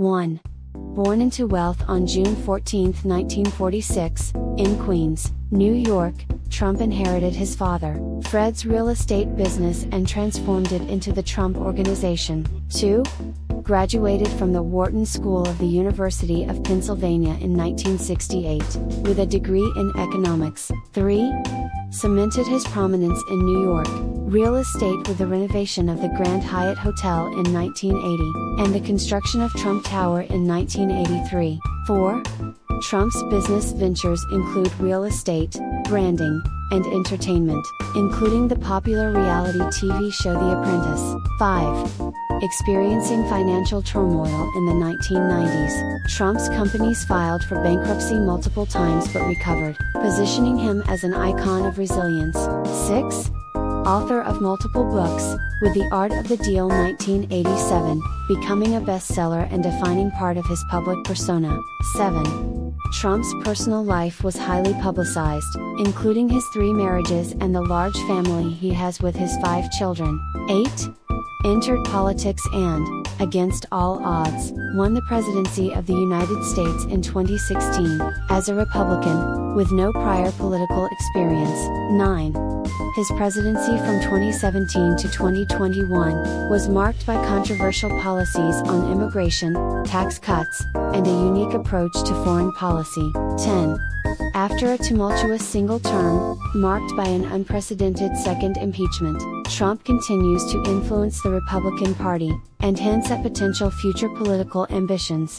1. Born into wealth on June 14, 1946, in Queens, New York, Trump inherited his father, Fred's real estate business and transformed it into the Trump Organization. 2. Graduated from the Wharton School of the University of Pennsylvania in 1968, with a degree in economics. 3. Cemented his prominence in New York, real estate with the renovation of the Grand Hyatt Hotel in 1980, and the construction of Trump Tower in 1983. 4. Trump's business ventures include real estate, branding, and entertainment, including the popular reality TV show The Apprentice. 5. Experiencing financial turmoil in the 1990s, Trump's companies filed for bankruptcy multiple times but recovered, positioning him as an icon of resilience. 6 author of multiple books, with The Art of the Deal 1987, becoming a bestseller and defining part of his public persona. 7. Trump's personal life was highly publicized, including his three marriages and the large family he has with his five children. 8. Entered politics and, against all odds, won the presidency of the United States in 2016, as a Republican, with no prior political experience. 9. His presidency from 2017 to 2021 was marked by controversial policies on immigration, tax cuts, and a unique approach to foreign policy. 10. After a tumultuous single term, marked by an unprecedented second impeachment, Trump continues to influence the Republican Party, and hints at potential future political ambitions.